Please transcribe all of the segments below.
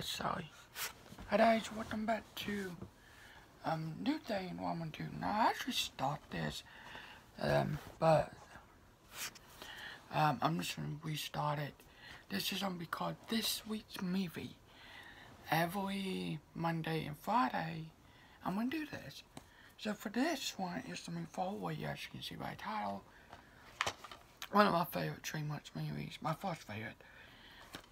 guys, sorry. Hi guys, welcome back to um new I'm gonna do. Now I actually start this um but um I'm just gonna restart it. This is gonna be called This Week's Movie. Every Monday and Friday I'm gonna do this. So for this one it's the move forward, as you can see by the title. One of my favorite DreamWorks movies, my first favorite.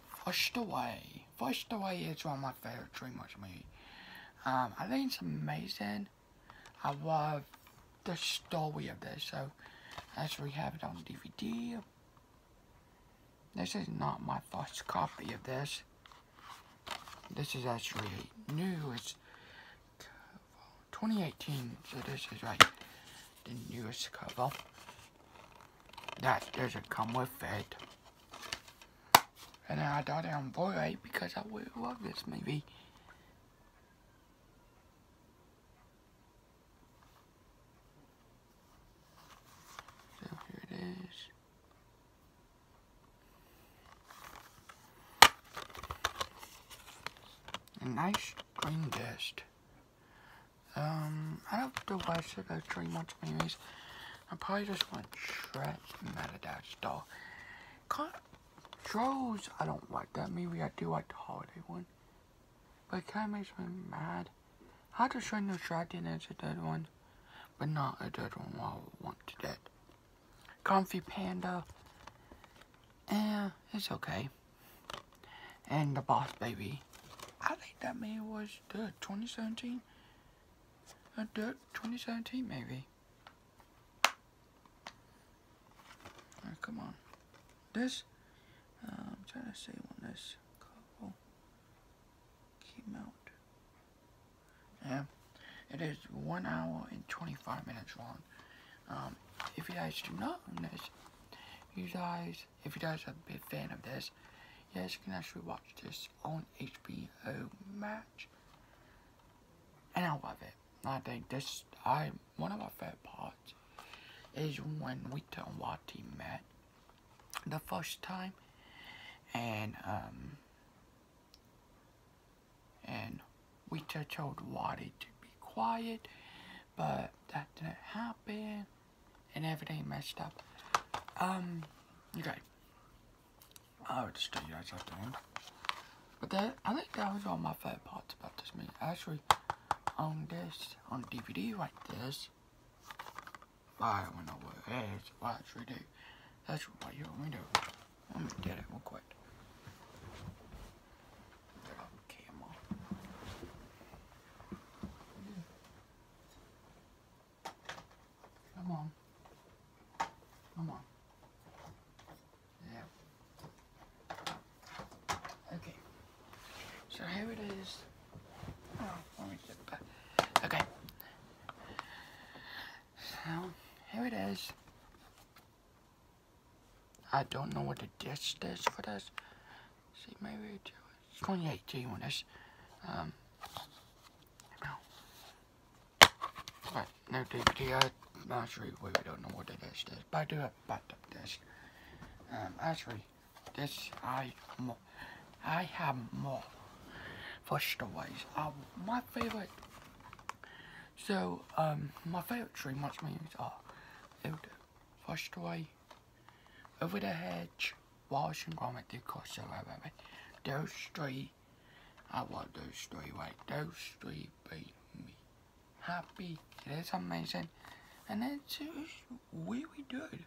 Flushed Away. Flushed Away is one of my favorite DreamWorks movies. Um, I think it's amazing. I love the story of this. So, as we have it on DVD. This is not my first copy of this. This is actually new. It's 2018, so this is like the newest cover. That doesn't come with it. And I got it on Blu-ray because I really love this movie. So here it is. A nice green disc. Um, I don't the rest of those DreamWorks movies. I probably just want Shrek and Star. Can't Trolls, I don't like that movie. I do like the holiday one. But it kind of makes me mad. How to show no Dragon is a dead one, but not a dead one I want to dead. Kung Fu Panda, eh, it's okay. And the Boss Baby, I think that movie was the 2017, a good 2017 maybe. Come on, this. Uh, I'm trying to say when this couple came out. Yeah, it is one hour and 25 minutes long. Um, if you guys do not own this, you guys, if you guys are a big fan of this, you can actually watch this on HBO Max. And I love it. I think this, I, one of my favorite parts is when we and Watty met the first time and um, and we told Watty to be quiet, but that didn't happen, and everything messed up. Um, okay. I'll just tell you guys at the end. But that, I think that was all my favorite parts about this movie. Actually, on this, on DVD like this, I don't know what it is, but actually do. That's what you want me to do. Let me get it real quick. Come on. Come on. Yeah. Okay. So here it is. Oh, let me get back. Okay. So, here it is. I don't know what the is for this. See, maybe it's 2018 when this. Um, no. But no DVD. Actually, we don't know what the disc is, but I do have backup disc. Um, actually, this I I have more ways. Uh, my favorite. So, um, my favorite DreamWorks movies are Flushed Away, Over the Hedge, Wallace and Gromit, of course, those three, I want those three, right? Those three beat me happy. It is amazing and it's, it's really good.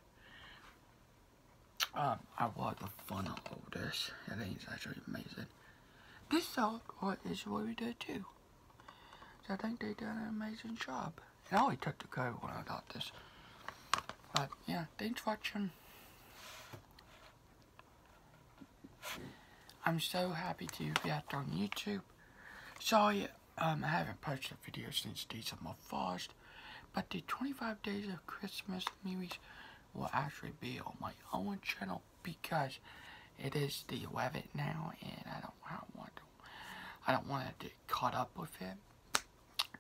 Um, I love the funnel of this. I think it's actually amazing. This song is really good too. So I think they did an amazing job. And I only took the code when I got this. But yeah, thanks for watching. I'm so happy to be out on YouTube. Sorry, um, I haven't posted a video since December 1st. But the 25 Days of Christmas movies will actually be on my own channel because it is the 11th now and I don't, I don't want to I don't want to get caught up with it.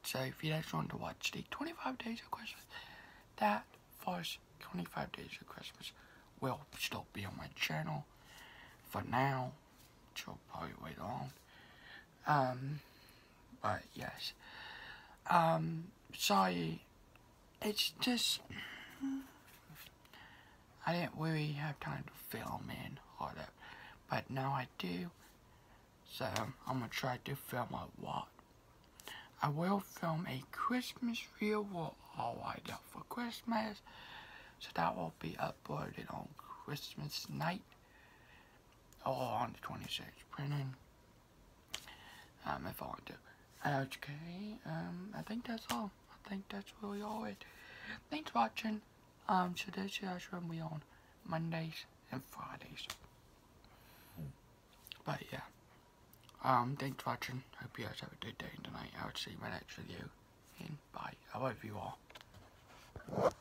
So if you guys want to watch the 25 Days of Christmas, that first 25 Days of Christmas will still be on my channel for now, until probably wait on. Um, but yes. Um, sorry. It's just. I didn't really have time to film and all that. But now I do. So I'm gonna try to film a lot. I will film a Christmas with all I got for Christmas. So that will be uploaded on Christmas night. Or on the 26th. Printing. Um, if I want to. Okay, um, I think that's all. Think that's really all it. Thanks for watching. Um, so this is will be on Mondays and Fridays. But yeah. Um, thanks for watching. Hope you guys have a good day and tonight. I will see you in my next video. And bye. I love you all.